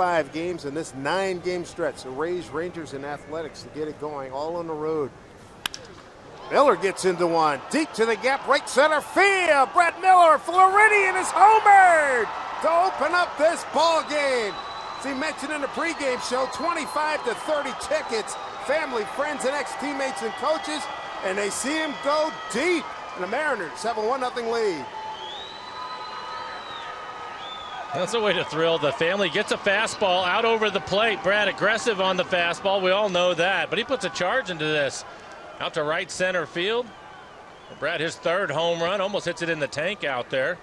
five games in this nine game stretch. The Rays, Rangers, and Athletics to get it going all on the road. Miller gets into one. Deep to the gap, right center field. Brad Miller, Floridian is homered to open up this ball game. As he mentioned in the pregame show, 25 to 30 tickets, family, friends, and ex-teammates and coaches, and they see him go deep. And the Mariners have a 1-0 lead. That's a way to thrill the family. Gets a fastball out over the plate. Brad aggressive on the fastball. We all know that. But he puts a charge into this. Out to right center field. Brad, his third home run, almost hits it in the tank out there.